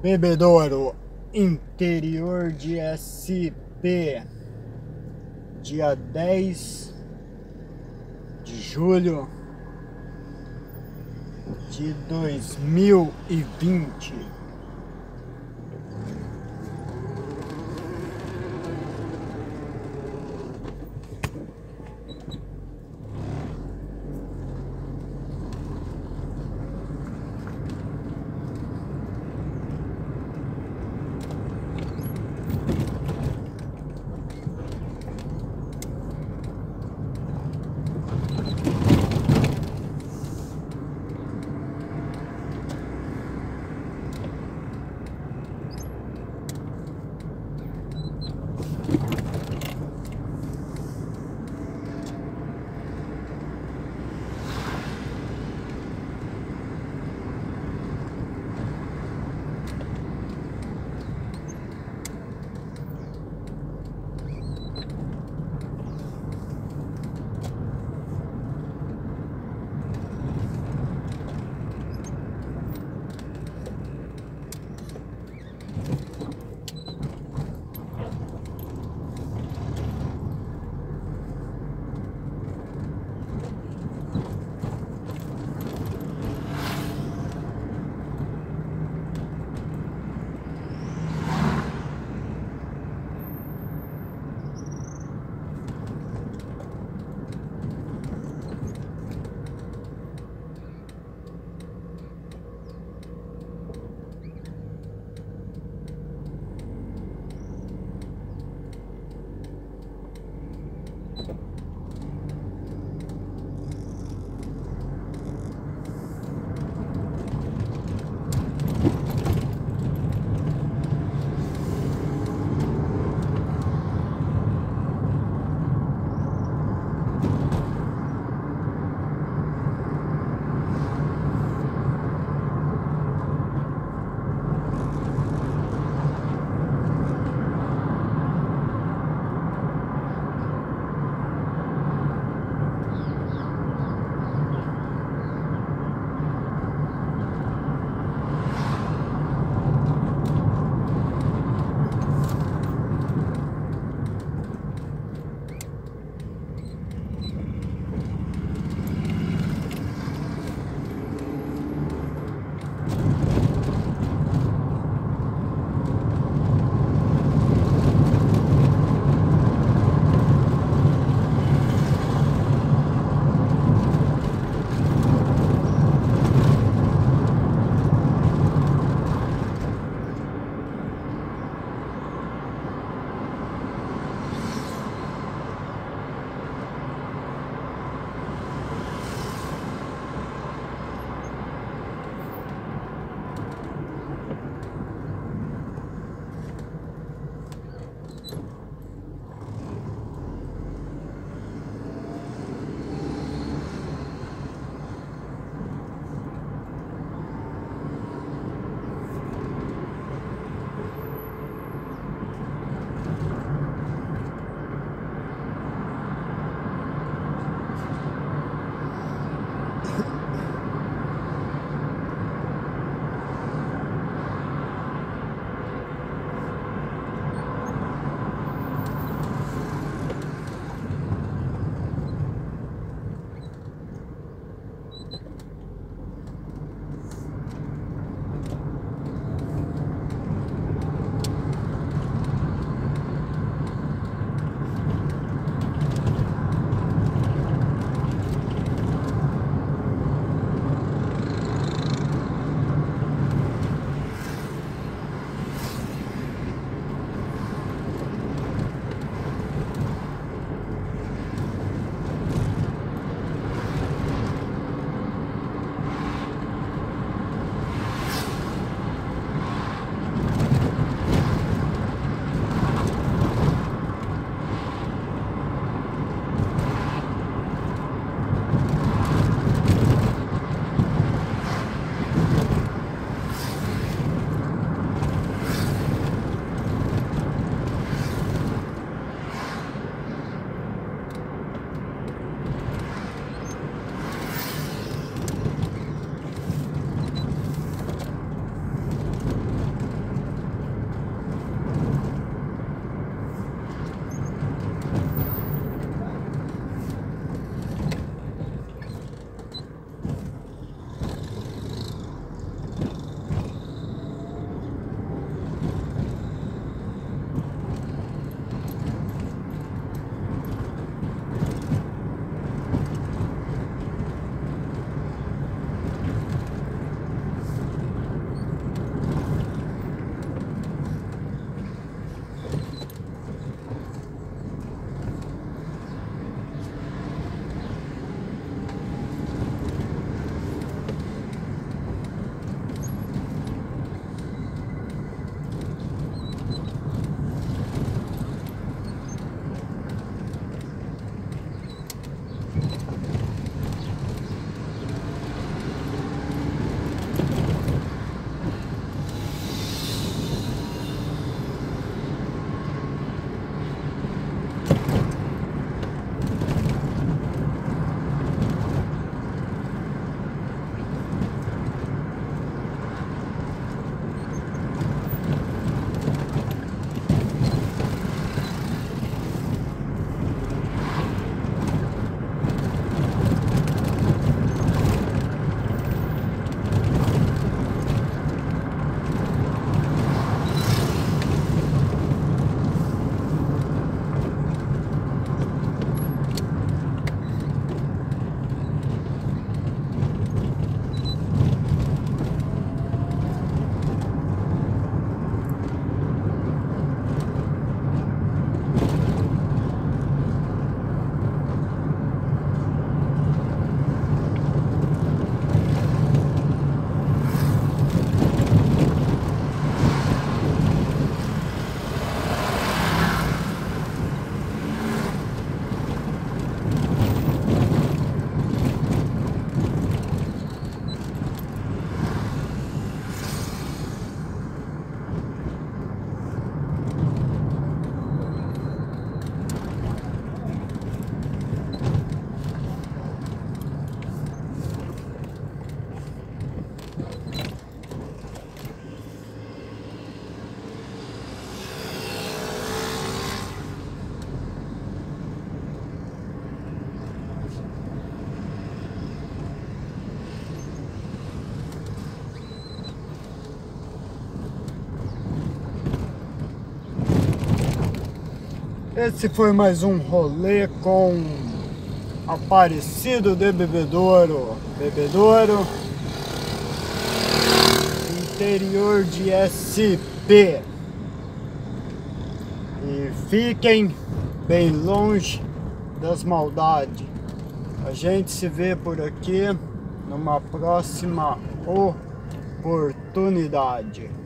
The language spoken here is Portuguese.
Bebedouro, interior de SP, dia 10 de julho de 2020. Esse foi mais um rolê com Aparecido de Bebedouro. Bebedouro. Interior de SP. E fiquem bem longe das maldades. A gente se vê por aqui numa próxima oportunidade.